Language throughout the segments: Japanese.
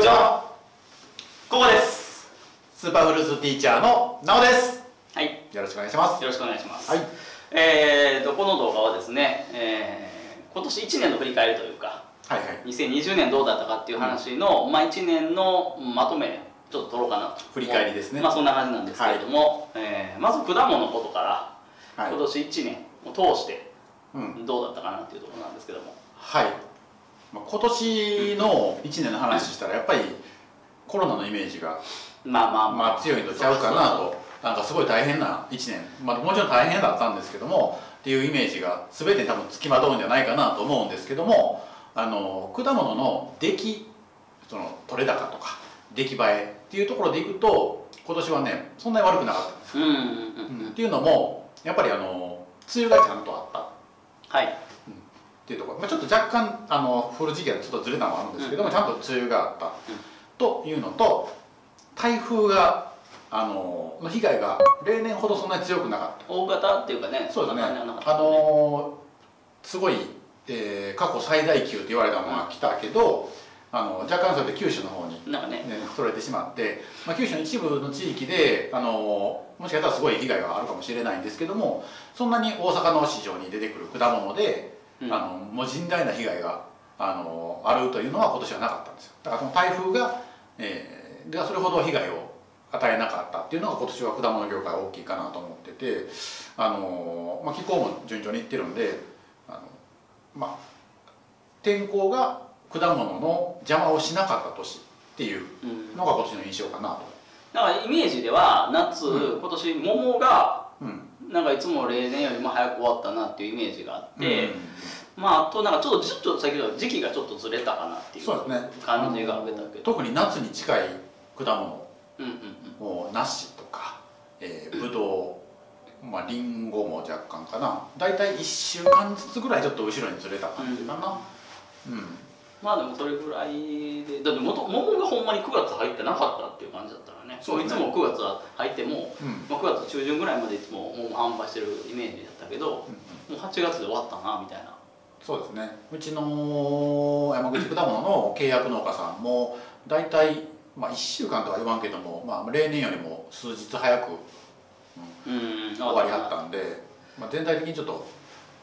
は。ここです。スーパーフルーツティーチャーのなおです。はい。よろしくお願いします。よろしくお願いします、はい。えーとこの動画はですね、えー今年1年の振り返りというかはいはい。2020年どうだったかっていう話の、まあ、1年のまとめちょっと取ろうかなと。振り返りですね。まあそんな感じなんですけれども、えーまず果物のことから、はい。今年1年を通してうん。どうだったかなっていうところなんですけども。はい、まあ、今年の1年の話したらやっぱりコロナのイメージがまあまあまあ。強いのちゃうかなとなんかすごい大変な1年、まあ、もちろん大変だったんですけどもっていうイメージが全てに多分つきまとうんじゃないかなと思うんですけどもあの果物の出来その取れ高とか出来栄えっていうところでいくと今年はねそんなに悪くなかったんですうんうんうん。うん。っていうのもやっぱりあの梅雨がちゃんとあった。はいっていうところ、まあ、ちょっと若干あの降る時期はちょっとずれたのもあるんですけども、ちゃんと梅雨があった、というのと台風があのの被害が例年ほどそんなに強くなかっ大型っていうかねたそうですね。大型ではなかったあのすごい、えー過去最大級と言われたものが来たけど、あの若干それで九州の方になんかね。ね、取れてしまって、まあ、九州の一部の地域であのもしかしたらすごい被害があるかもしれないんですけどもそんなに大阪の市場に出てくる果物で、うん。あのもう甚大な被害があのあるというのは今年はなかったんですよ。だからその台風が、えー、がそれほど被害を与えなかったっていうのが今年は果物業界大きいかなと思っててあの、まあ、気候も順調にいってるんであの、まあ、天候が果物の邪魔をしなかった年っていううん。のが今年の印象かなと。だからイメージでは夏、う今年桃がうんなんかいつも例年よりも早く終わったなっていうイメージがあって、うん。まああとなんかちょっとちょっと先ほど時期がちょっとずれたかなっていう感じが受けたけど。特に夏に近い果物うんうんうん。もう梨とか、えー、ぶどうまありんごも若干かな。大体1週間ずつぐらいちょっと後ろにずれた感じかな。うん、まあでもそれぐらいでだって元桃がほんまに9月入ってなかったっていう感じだっそうねいつも9月は入っても、うん。まあ、9月中旬ぐらいまでいつも桃販売してるイメージだったけどもう8月で終わったなみたいな。そうですね。うちの山口果物の契約農家さんも大体、まあ、1週間とは言わんけども、まあ、例年よりも数日早くうん終わりはったんで、まあ、全体的にちょっと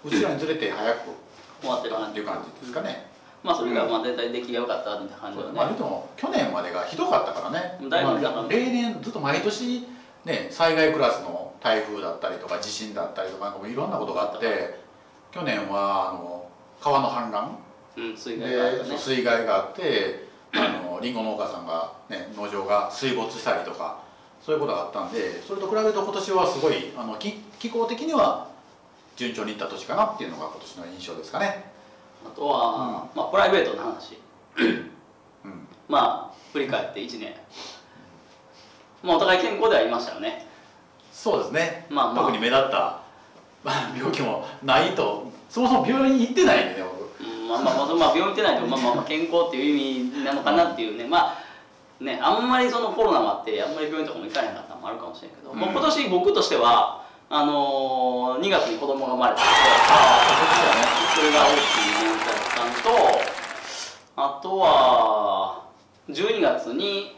後ろにずれて早く終わってる感じっていう感じですかね、まあそれがまあ全体出来が良かったみたいな感じだね、まあ言うても去年までがひどかったからね、だいぶまあ例年ずっと毎年ね災害クラスの台風だったりとか地震だったりとかなんかもういろんなことがあって去年はあの川の氾濫。うん、水害があ水害があってあのリンゴ農家さんが、ね、農場が水没したりとかそういうことがあったんでそれと比べると今年はすごいあの気気候的には順調にいった年かなっていうのが今年の印象ですかね。あとは、まあプライベートの話。うん。まあ振り返って1年。まあお互い健康ではいましたよね。そうですね、まあまあ。特に目立ったまあ病気もないとそもそも病院に行ってないんでねまあまあまあ、まあ、病院行ってないとまあまあまあ健康っていう意味なのかなっていうね。まあねあんまりそのコロナもあってあんまり病院とかも行かなかったのもあるかもしれんけど、うん。もう今年僕としてはあのー、2月に子供が生まれたのであそれが大きいニュースだったのとあとは12月に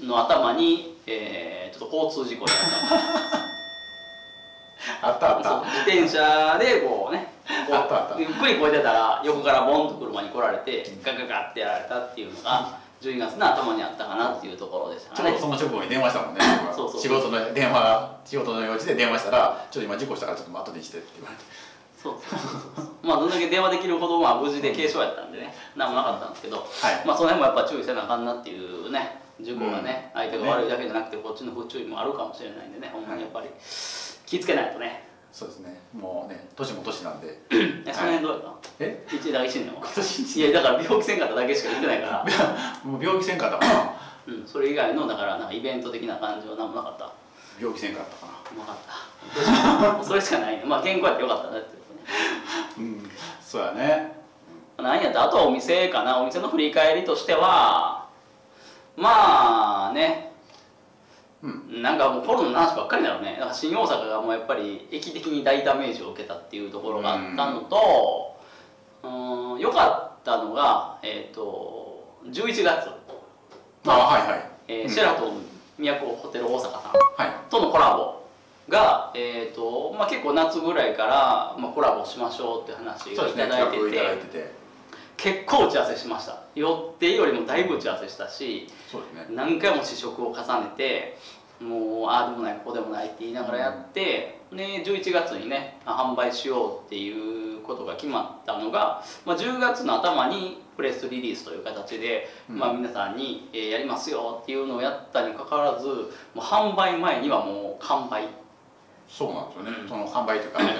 の頭に、えー、ちょっと交通事故に遭った。うんあったあった。自転車でこうねゆっくり越えてたら横からボンと車に来られてガガガってやられたっていうのが12月の頭にあったかなっていうところでしたね。ちょうどその直後に電話したもんね。そうそう仕事の電話仕事の用事で電話したら「ちょっと今事故したからちょっと後でして」って言われて。そうそうそうそう。まあどんだけ電話できるほどまあ無事で軽傷やったんでね。何もなかったんですけどはい。まあその辺もやっぱ注意せなあかんなっていうね事故がね、相手が悪いだけじゃなくてこっちの不注意もあるかもしれないんでねほんまにやっぱり気ぃつけないとねそうですね。もうね年も年なんで。えその辺どうやった、え？一だ一年は？今年いやだから病気せんかっただけしか言ってないから。もう病気せんかったかな。うん、それ以外のだからなんかイベント的な感じは何もなかった。病気せんかったかな。なかった。それしかないね。まあ健康やってよかったなっていうね。うんそうやね。何やった？あとはお店かな。お店の振り返りとしてはまあねうん。なんかもうコロナの話ばっかりだろうね。だから新大阪がもうやっぱり駅的に大ダメージを受けたっていうところがあったのとうん良かったのがえっ、と11月。あはいはい。えーうん。シェラトン都ホテル大阪さんはい。とのコラボが、えーとまあ、結構夏ぐらいから、まあ、コラボしましょうって話をいただいてて企画いただいてて。結構打ち合わせしました。予定よりもだいぶ打ち合わせしたしそうですね。何回も試食を重ねてもうああでもないこうでもないって言いながらやって、で11月にね販売しようっていうことが決まったのが、まあ、10月の頭にプレスリリースという形で、うん。まあ、皆さんに、えーやりますよっていうのをやったにかかわらずもう販売前にはもう完売。そうなんですよね、うん。その販売というか、ね、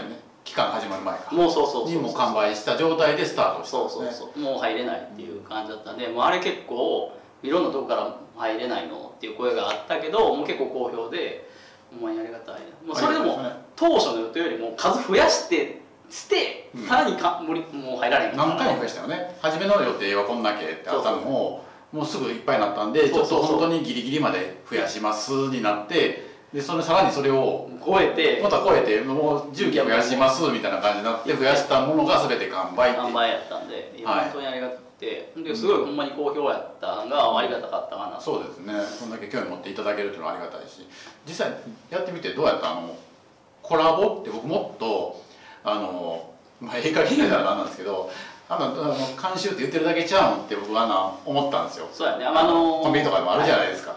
期間始まる前か。もうそうそうそうそう。にも完売した状態でスタートしたんそうそうそう。もう入れないっていう感じだったんでもうあれ結構いろんなとこから入れないのっていう声があったけどもう結構好評でほんまにありがたいもうそれでも当初の予定よりも数増やしてして、うん。さらにか無理もう入られへん。何回も増やしたよね。初めの予定はこんだけってあったのをもうすぐいっぱいになったんでちょっと本当にギリギリまで増やしますになってでそれさらにそれを超えてまた超えてもう重機増やしますみたいな感じになって増やしたものが全て完売って販売やったんで本当にありがたくてですごいほんまに好評やったのがありがたかったかなとそうですね。そんだけ興味持っていただけるというのはありがたいし。実際やってみてどうやったあのコラボって僕もっとあのまあ、ええ加減ならなんなんですけどあのあの監修って言ってるだけちゃうんって僕はあの思ったんですよ。そうやね。あのコンビニとかでもあるじゃないですか、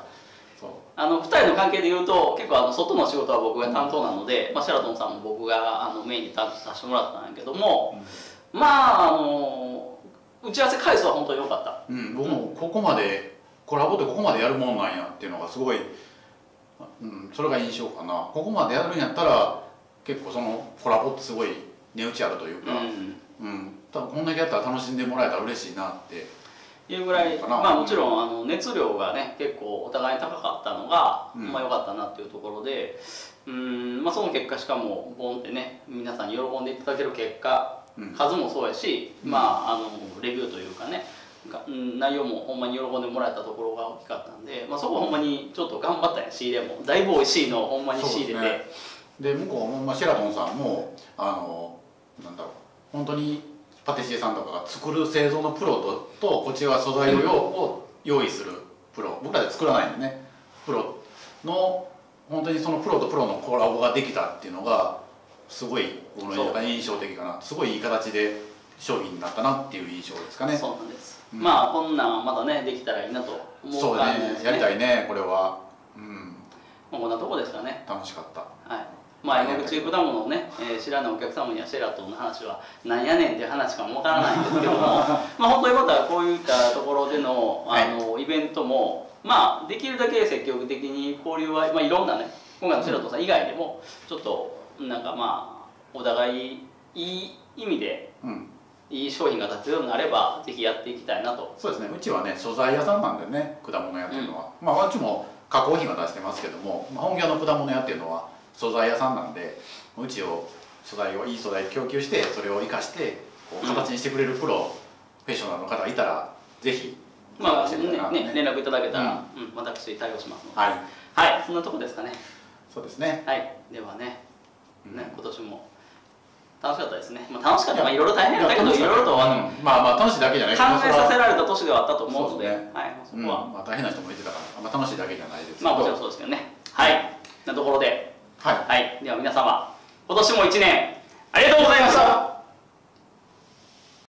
そう。あの2人の関係でいうと結構あの外の仕事は僕が担当なので、まあ、シェラトンさんも僕があのメインで担当させてもらったんやけども、まああの打ち合わせ回数は本当に良かった。うん、僕もここまでコラボってここまでやるもんなんやっていうのがすごい、うん、それが印象かな。ここまでやるんやったら結構そのコラボってすごい値打ちあるというか、うん。うん、多分こんだけやったら楽しんでもらえたら嬉しいなっていうぐらいまあもちろんあの熱量がね結構お互いに高かったのが、うん。まあ良かったなっていうところでうんまあその結果しかもボンってね皆さんに喜んでいただける結果うん数もそうやし、うん。まああのレビューというかね内容もほんまに喜んでもらえたところが大きかったんで、まあ、そこはほんまにちょっと頑張ったんや仕入れも。だいぶ美味しいのをほんまに仕入れて、ですで向こうも、まあ、シェラトンさんもあのなんだろう本当にパティシエさんとかが作る製造のプロととこっちは素材を用意するプロ。僕らで作らないんでね。プロの本当にそのプロとプロのコラボができたっていうのがすごい僕の印象的かな。すごいいい形で商品になったなっていう印象ですかね。そうなんです、うん。まあこんなんまだねできたらいいなと思そうう感じですね。やりたいねこれは。うん。まあ、こんなとこですかね。楽しかった。はい。まあ、山口果物をね、えー知らないお客様にはシェラトンの話はなんやねんっていう話かもわからないんですけども。まあ本当にまたこういったところでのあの、イベントもまあできるだけ積極的に交流は、まあ、いろんなね今回のシェラトンさん以外でもちょっとなんかまあお互いいい意味でうん。いい商品が出せるようになればぜひやっていきたいなと。そうですね。うちはね素材屋さんなんでね果物屋っていうのは、まあうちも加工品は出してますけども、まあ、本業の果物屋っていうのは素材屋さんなんでうちを素材をいい素材供給してそれを生かしてこううん。形にしてくれるプロ、フェッショナルの方がいたらぜひまあねね連絡いただけたら、うん。私対応しますので。はい。はいそんなとこですかね。そうですね。はい。ではね。うんね、今年も。楽しかったですね、まあ、楽しかった。まあいろいろ大変だけど。いろいろとうんまあまあ楽しいだけじゃない。考えさせるられた年ではあったと思うので。ね。はい、そうんこは、まあ、大変な人もいてたから、まあ、楽しいだけじゃないですまあもちろんそうですけどね。はい。なところで。はい。はい。では皆様今年も1年ありがとうございました